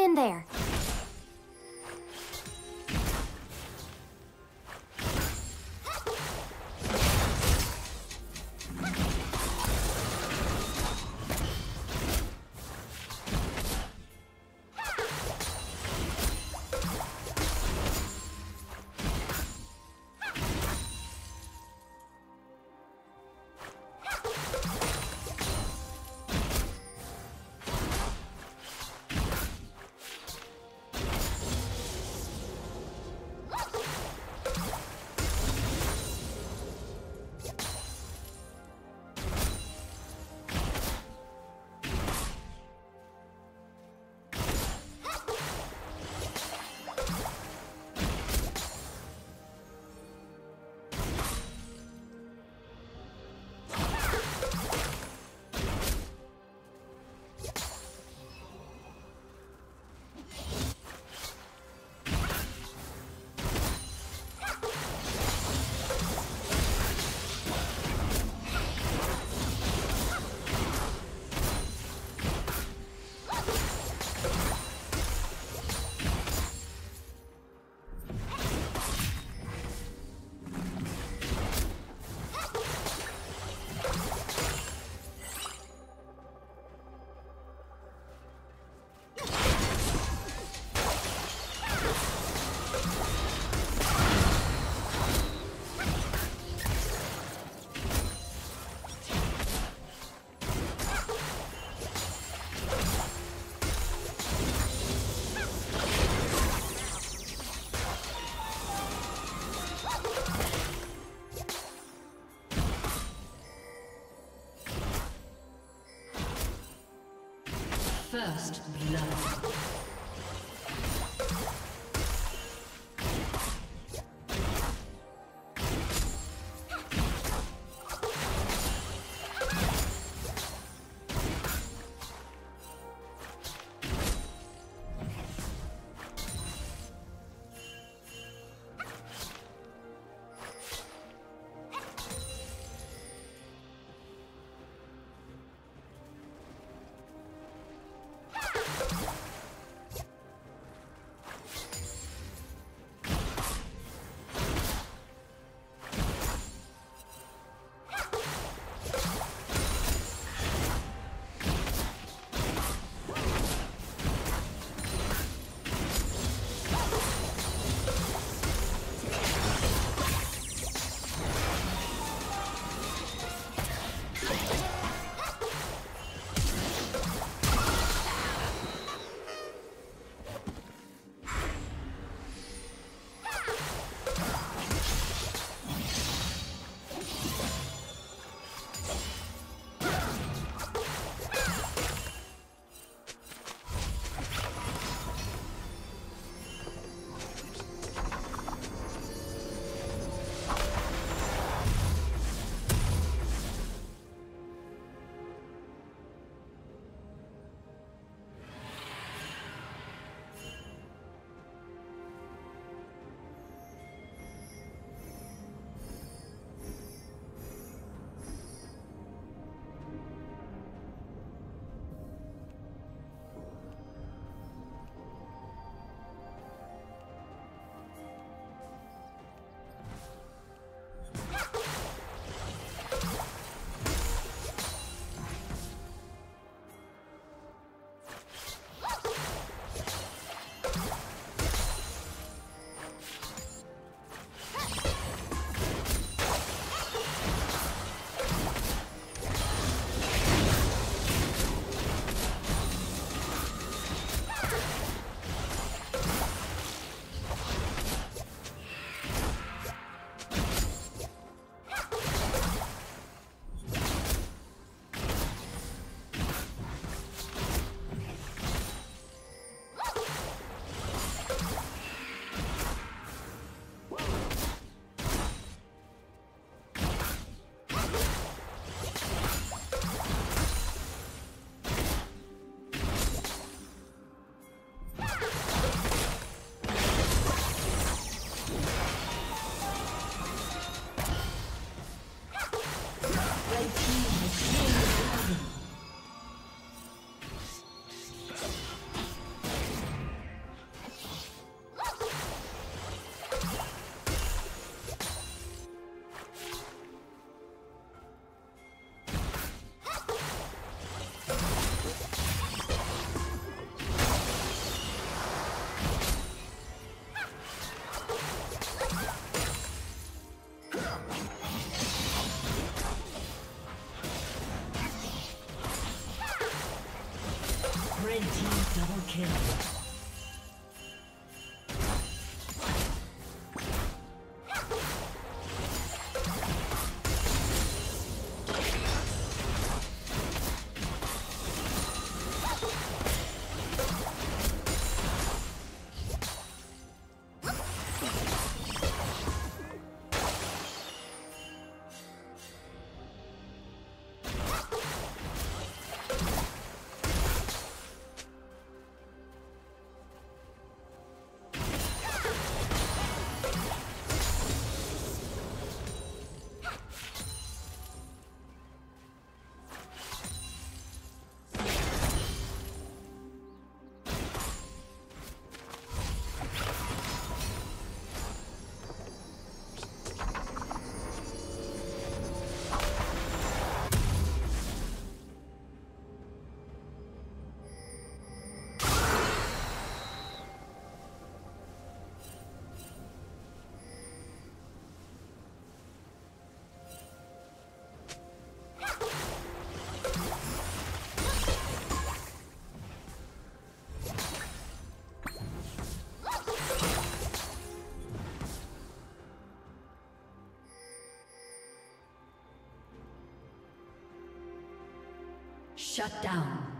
in there. First blood. Shut down.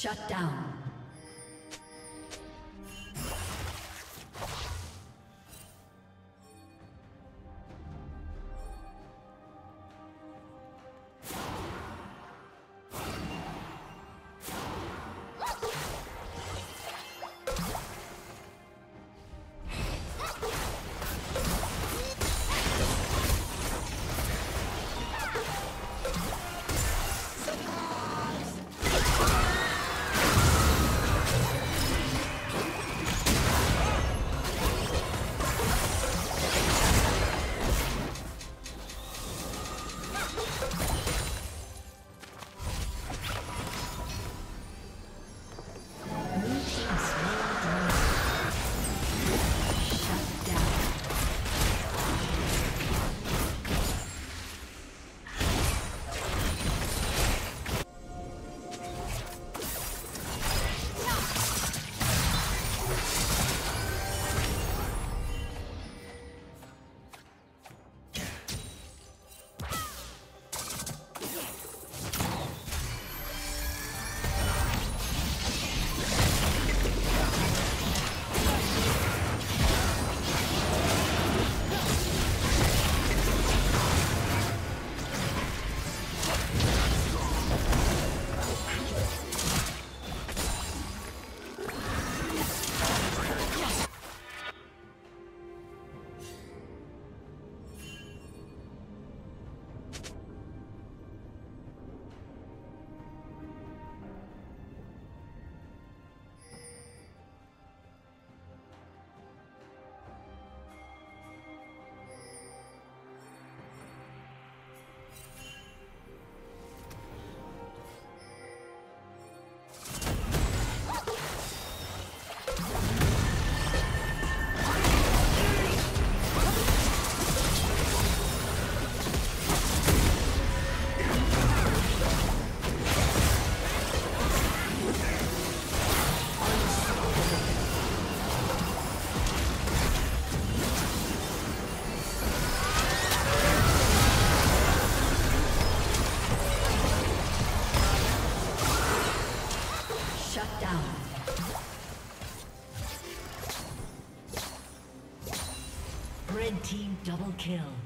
Shut down. Double kill.